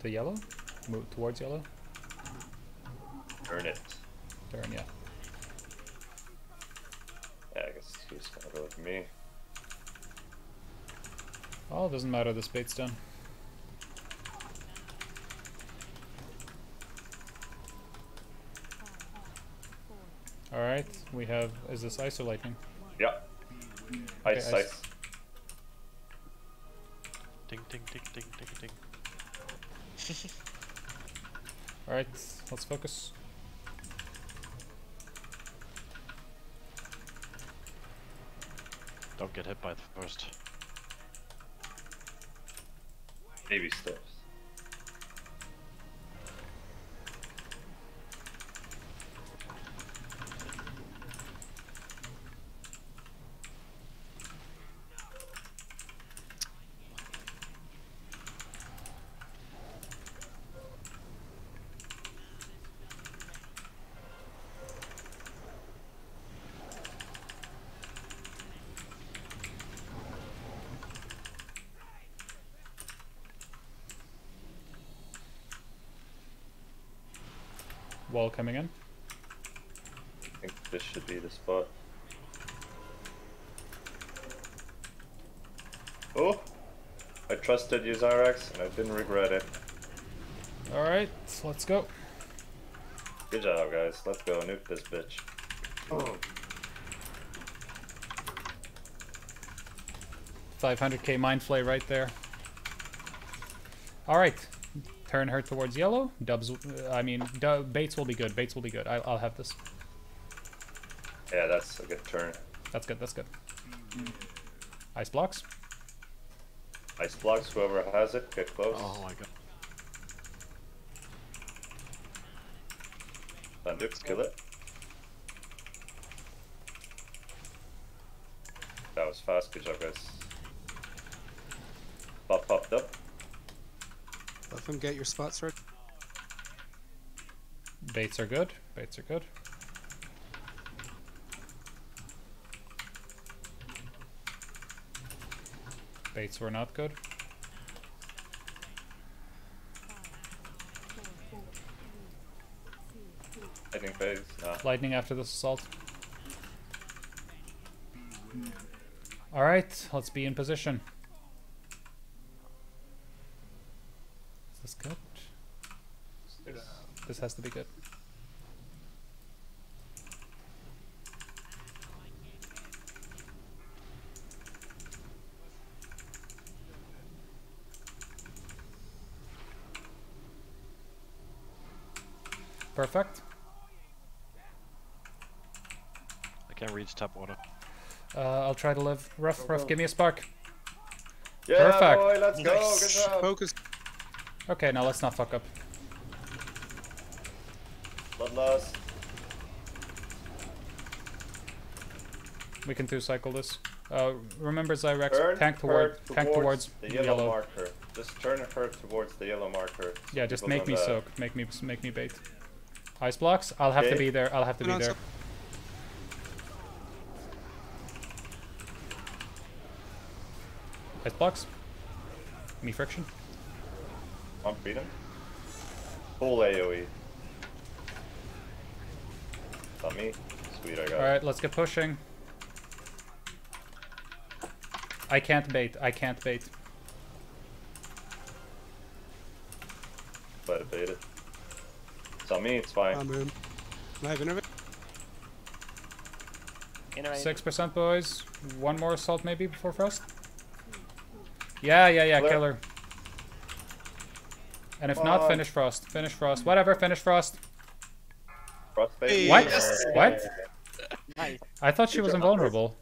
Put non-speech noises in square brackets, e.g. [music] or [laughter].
To yellow? Move towards yellow? Turn it. Turn, yeah. Yeah, I guess he's gonna go with me. Oh, it doesn't matter, this bait's done. Alright, we have... Is this ice or lightning? Yeah. Ice, ice. ice. Ding ding ding ding ding ding. [laughs] Alright, let's focus. Don't get hit by the first. Baby steps. Wall coming in. I think this should be the spot. Oh! I trusted you, Zyrax, and I didn't regret it. Alright, let's go. Good job, guys. Let's go nuke this bitch. Oh. 500k mind flay right there. Alright, turn her towards yellow. Dubs, uh, I mean, du Bates will be good. Bates will be good. I I'll have this. Yeah, that's a good turn. That's good, that's good. Ice blocks. Ice blocks, whoever has it, get close. Oh my god. Thundux, kill it. That was fast, good job guys. Pop popped up. Let them get your spots right. Baits are good. Baits are good. Baits were not good. Lightning phase. Nah. Lightning after this assault. Alright, let's be in position. This good? This has to be good. Perfect. I can't reach tap water. Uh, I'll try to live. Rough, rough, give me a spark. Yeah, Perfect. boy, let's go. Nice. Good. Focus. Okay, now let's not fuck up. Bloodlust. We can two cycle this. Uh, remember Zyrex, Turn tank her toward, tank towards the yellow, yellow. marker. Just turn her towards the yellow marker. so Yeah, just make me uh, soak. Make me make me bait. Ice blocks. I'll have to be there. I'll have to Put be there. Ice blocks. Me friction. I'm beating. Full AoE. It's me. Sweet, I got All right, let's get pushing. I can't bait. I can't bait. it. Let it bait it. It's on me, it's fine. I'm in. I have innervate. Six percent, boys. One more assault maybe before frost. Yeah, yeah, yeah. Clear. Killer. And if Come not, finish frost. Finish frost. Whatever. Finish frost. Frostbite. Hey, What? yes. What? Nice. I thought she Good was job. invulnerable.